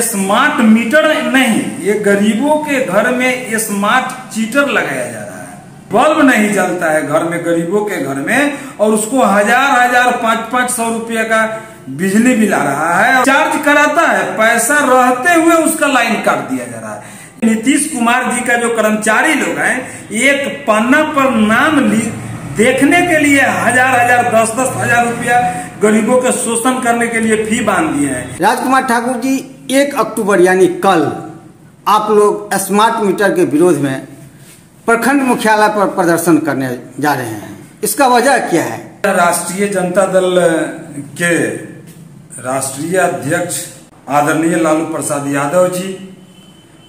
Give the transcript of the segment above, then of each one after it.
Smart meter नहीं, ये गरीबों के घर में स्मार्ट चीटर लगाया जा रहा है। बल्ब नहीं जलता है घर में, गरीबों के घर में, और उसको हज़ार हज़ार, पाँच पाँच सौ रुपया का बिजली बिल आ रहा है चार्ज कराता है। पैसा रहते हुए उसका लाइन काट दिया जा रहा है। नीतीश कुमार जी का जो कर्मचारी लोग हैं, एक पन्ना पर नाम ली, देखने के लिए हज़ार हज़ार, दस दस हज़ार रुपया गरीबों के शोषण करने के लिए फ़ी बाँध दिए हैं। राजकुमार ठाकुर जी एक अक्टूबर यानी कल आप लोग स्मार्ट मीटर के विरोध में प्रखंड मुख्यालय पर प्रदर्शन करने जा रहे हैं। इसका वजह क्या है? राष्ट्रीय जनता दल के राष्ट्रीय अध्यक्ष आदरणीय लालू प्रसाद यादव जी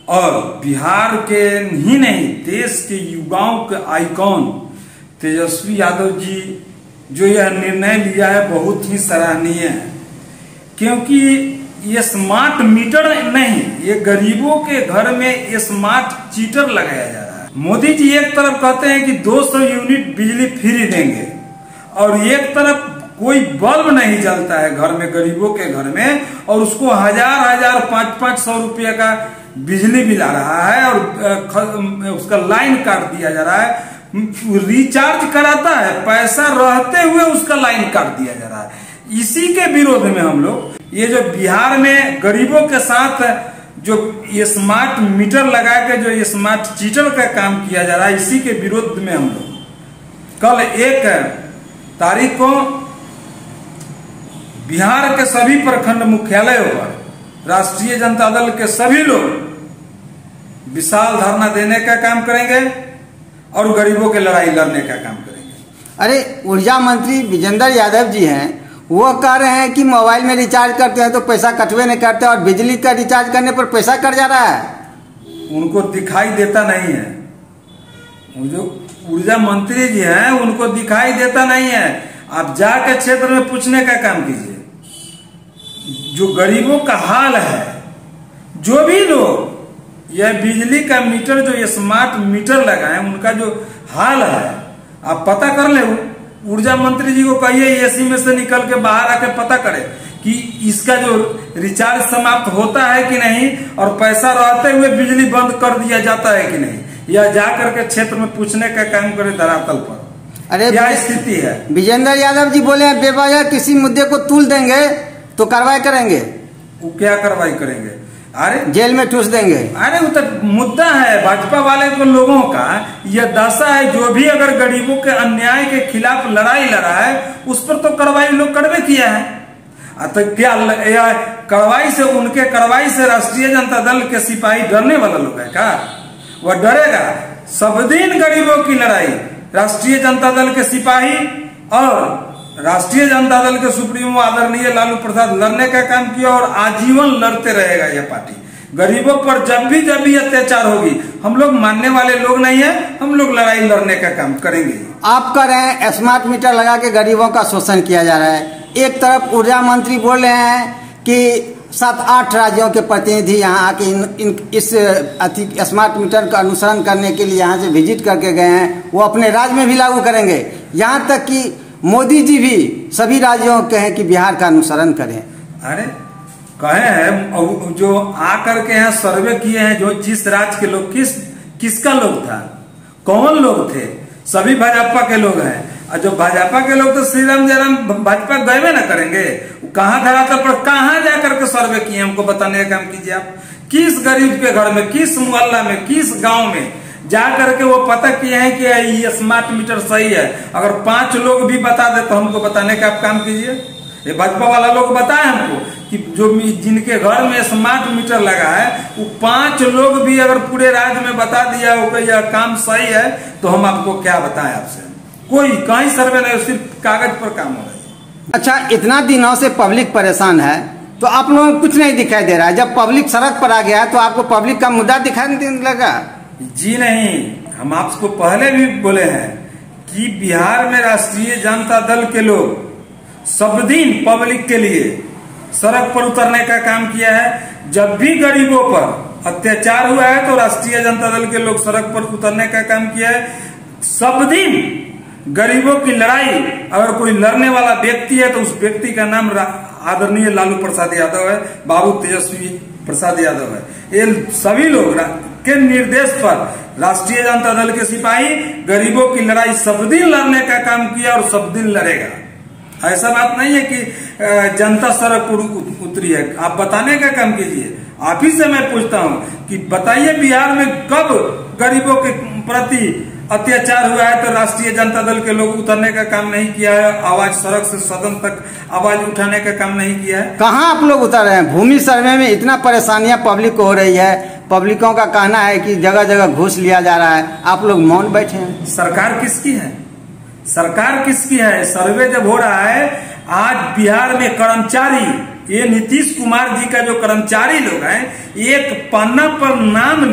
और बिहार के ही नहीं, देश के युवाओं के आइकॉन तेजस्वी यादव जी, जो यह निर्णय लिया है, बहुत ही सराहनीय है। क्योंकि स्मार्ट मीटर नहीं, ये गरीबों के घर में स्मार्ट चीटर लगाया जा रहा है। मोदी जी एक तरफ़ कहते हैं कि 200 यूनिट बिजली फ्री देंगे, और एक तरफ़ कोई बल्ब नहीं जलता है घर में, गरीबों के घर में, और उसको हज़ार हज़ार पाँच पाँच सौ रुपये का बिजली आ रहा है, और उसका लाइन काट दिया जा रहा है। रिचार्ज कराता है, पैसा रहते हुए उसका लाइन काट दिया जा रहा है। इसी के विरोध में हम लोग ये जो बिहार में गरीबों के साथ जो ये स्मार्ट मीटर लगा के जो ये स्मार्ट चीटर का काम किया जा रहा है, इसी के विरोध में हम लोग। कल एक तारीख को बिहार के सभी प्रखंड मुख्यालयों पर राष्ट्रीय जनता दल के सभी लोग विशाल धरना देने का काम करेंगे और गरीबों के लड़ाई लड़ने का काम करेंगे। अरे, ऊर्जा मंत्री विजेंद्र यादव जी हैं वो कह रहे हैं कि मोबाइल में रिचार्ज करते हैं तो पैसा कटवे नहीं करते और बिजली का रिचार्ज करने पर पैसा कट जा रहा है। उनको दिखाई देता नहीं है। जो ऊर्जा मंत्री जी हैं, उनको दिखाई देता नहीं है। आप जाके क्षेत्र में पूछने का काम कीजिए। जो गरीबों का हाल है, जो भी लोग, यह बिजली का मीटर, जो स्मार्ट मीटर लगाए, उनका जो हाल है, आप पता कर ले ऊर्जा मंत्री जी को कहिए एसी में से निकल के बाहर आके पता करे कि इसका जो रिचार्ज समाप्त होता है कि नहीं और पैसा रहते हुए बिजली बंद कर दिया जाता है कि नहीं या जा करके क्षेत्र में पूछने का काम करे धरातल पर। अरे क्या स्थिति है? विजेंद्र यादव जी बोले हैं बेवजह किसी मुद्दे को तुल देंगे तो कार्रवाई करेंगे। वो क्या कार्रवाई करेंगे? अरे जेल में ठूस देंगे। अरे वो तो मुद्दा है भाजपा वाले को लोगों का यह दशा है जो भी अगर गरीबों के अन्याय के खिलाफ लड़ाई लड़ा है उस पर तो कार्रवाई लोग करवे किया है। तो क्या कार्रवाई से उनके कार्रवाई से राष्ट्रीय जनता दल के सिपाही डरने वाला लोग है क्या? वह डरेगा। सब दिन गरीबों की लड़ाई राष्ट्रीय जनता दल के सिपाही और राष्ट्रीय जनता दल के सुप्रीमो आदरणीय लालू प्रसाद लड़ने का काम किया और आजीवन लड़ते रहेगा यह पार्टी। गरीबों पर जब भी जब भी अत्याचार होगी हम लोग मानने वाले लोग नहीं है हम लोग लड़ाई लड़ने का काम करेंगे। आप कर रहे हैं स्मार्ट मीटर लगा के गरीबों का शोषण किया जा रहा है। एक तरफ़ ऊर्जा मंत्री बोल रहे हैं कि सात आठ राज्यों के प्रतिनिधि यहाँ आके इन, इन इस अति स्मार्ट मीटर का अनुसरण करने के लिए यहाँ से विज़िट करके गए हैं वो अपने राज्य में भी लागू करेंगे। यहाँ तक कि मोदी जी भी सभी राज्यों के हैं कि बिहार का अनुसरण करें। अरे, कहे हैं जो आकर के यहाँ सर्वे किए हैं, जो जिस राज्य के लोग, किस, किसका लोग था? कौन लोग थे? सभी भाजपा के लोग हैं। और जो भाजपा के लोग तो श्री राम जयराम भाजपा गए ना करेंगे। कहाँ धरातल पर कहाँ जाकर के सर्वे किए हमको बताने का काम कीजिए आप। किस गरीब के घर में, किस मोहल्ला में, किस गाँव में जा करके वो पता किए हैं कि ये स्मार्ट मीटर सही है। अगर पाँच लोग भी बता दे तो हमको बताने का आप काम कीजिए। ये भाजपा वाला लोग बताए हमको कि जो जिनके घर में स्मार्ट मीटर लगा है, वो पाँच लोग भी अगर पूरे राज्य में बता दिया हो कि यह काम सही है तो हम आपको क्या बताएँ आपसे? कोई, कहीं सर्वे नहीं, सिर्फ़ कागज़ पर काम हो रहा है। अच्छा इतना दिनों से पब्लिक परेशान है तो आप लोगों को कुछ नहीं दिखाई दे रहा है। जब पब्लिक सड़क पर आ गया है तो आपको पब्लिक का मुद्दा दिखाई नहीं लगा। जी नहीं, हम आपको पहले भी बोले हैं कि बिहार में राष्ट्रीय जनता दल के लोग सब दिन पब्लिक के लिए सड़क पर उतरने का काम किया है। जब भी गरीबों पर अत्याचार हुआ है तो राष्ट्रीय जनता दल के लोग सड़क पर उतरने का काम किया है। सब दिन गरीबों की लड़ाई, अगर कोई लड़ने वाला व्यक्ति है तो उस व्यक्ति का नाम आदरणीय लालू प्रसाद यादव है, बाबू तेजस्वी प्रसाद यादव है। ये सभी लोग के निर्देश पर राष्ट्रीय जनता दल के सिपाही गरीबों की लड़ाई सब दिन लड़ने का काम किया और सब दिन लड़ेगा। ऐसा बात नहीं है कि जनता सड़क पर उतरी है। आप बताने का काम कीजिए। आप ही से मैं पूछता हूँ कि बताइए बिहार में कब गरीबों के प्रति अत्याचार हुआ है तो राष्ट्रीय जनता दल के लोग उतरने का काम नहीं किया है? आवाज़ सड़क से सदन तक आवाज़ उठाने का काम नहीं किया है? कहाँ आप लोग उतर रहे हैं? भूमि सर्वे में इतना परेशानियाँ पब्लिक को हो रही है। पब्लिकों का कहना है कि जगह जगह घूस लिया जा रहा है। आप लोग मौन बैठे हैं। सरकार किसकी है? सरकार किसकी है? सर्वे जब हो रहा है, आज बिहार में कर्मचारी, ये नीतीश कुमार जी का जो कर्मचारी लोग हैं, एक पन्ना पर नाम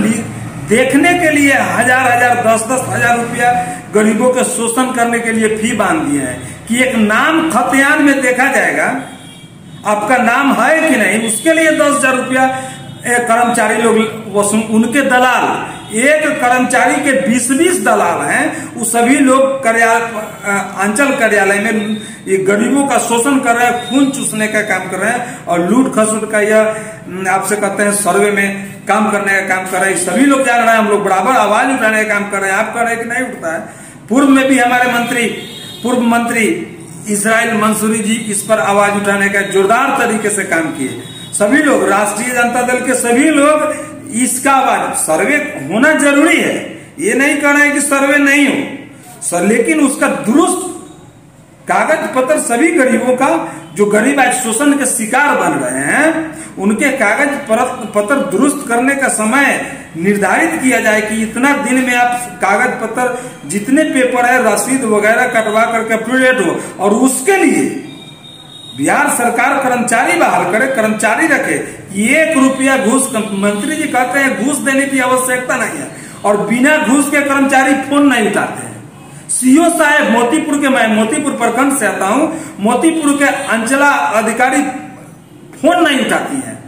देखने के लिए हज़ार हज़ार, दस दस हज़ार रुपया गरीबों के शोषण करने के लिए फ़ी बाँध दिए हैं। कि एक नाम खतियान में देखा जाएगा, आपका नाम है कि नहीं, उसके लिए दस हज़ार रुपया ए, कर्मचारी लोग उनके दलाल एक कर्मचारी के बीस बीस दलाल हैं वो सभी लोग कार्यालय अंचल कार्यालय में ये गरीबों का शोषण कर रहे हैं खून चूसने का काम कर रहे हैं और लूट खसूट का यह आपसे कहते हैं सर्वे में काम करने का काम कर रहे हैं। सभी लोग जान रहे हैं हम लोग बराबर आवाज़ उठाने का काम कर रहे हैं। आप कर रहे हैं कि नहीं उठता है। पूर्व में भी हमारे मंत्री पूर्व मंत्री इसराइल मंसूरी जी इस पर आवाज़ उठाने का जोरदार तरीके से काम किए। सभी लोग, राष्ट्रीय जनता दल के सभी लोग इसका आवाज़ सर्वे होना ज़रूरी है। ये नहीं कह रहे हैं कि सर्वे नहीं हो। सर, लेकिन उसका दुरुस्त कागज़ पत्र सभी गरीबों का, जो गरीब आज शोषण के शिकार बन रहे हैं, उनके कागज़ पत्र दुरुस्त करने का समय निर्धारित किया जाए कि इतना दिन में आप कागज़ पत्र जितने पेपर है, रसीद वगैरह कटवा करके अपडेट हो, और उसके लिए बिहार सरकार कर्मचारी बहाल करे, कर्मचारी रखे, एक रुपया घूस मंत्री जी कहते हैं, घूस देने की आवश्यकता नहीं है। और बिना घूस के कर्मचारी फ़ोन नहीं उठाते हैं। सीओ साहेब मोतीपुर के मैं मोतीपुर प्रखंड से आता हूँ, मोतीपुर के अंचला अधिकारी फ़ोन नहीं उठाती है।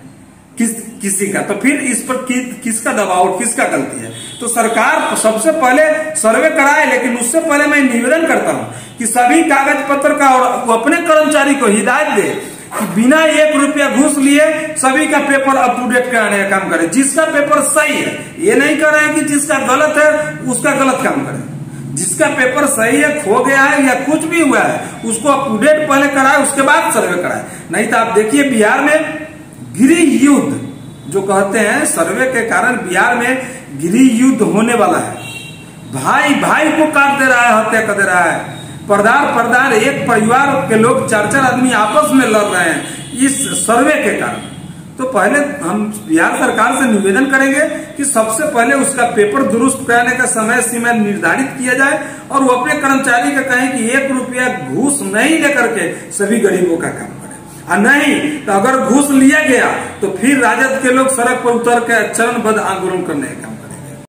किस किसी का। तो फिर इस पर कि, किसका दबाव और किसका गलती है? तो सरकार सबसे पहले सर्वे कराए लेकिन उससे पहले मैं निवेदन करता हूँ कि सभी कागज़ पत्र का और अपने कर्मचारी को हिदायत दे कि बिना एक रुपया घूस लिए सभी का पेपर अप टू डेट कराने का काम करे। जिसका पेपर सही है ये नहीं कर रहे कि जिसका गलत है उसका गलत काम करे। जिसका पेपर सही है खो गया है या कुछ भी हुआ है उसको अप टू डेट पहले कराए उसके बाद सर्वे कराए। नहीं तो आप देखिए बिहार में गृह युद्ध जो कहते हैं, सर्वे के कारण बिहार में गृह युद्ध होने वाला है। भाई भाई को काट दे रहा है, हत्या कर दे रहा है। परदार परदार एक परिवार के लोग चार चार आदमी आपस में लड़ रहे हैं, इस सर्वे के कारण। तो पहले हम बिहार सरकार से निवेदन करेंगे कि सबसे पहले उसका पेपर दुरुस्त कराने का समय सीमा निर्धारित किया जाए और वो अपने कर्मचारी का कहें कि एक रुपया घूस नहीं लेकर के सभी गरीबों का काम। नहीं तो अगर घूस लिया गया तो फिर राजद के लोग सड़क पर उतर के चरणबद्ध आंदोलन करने का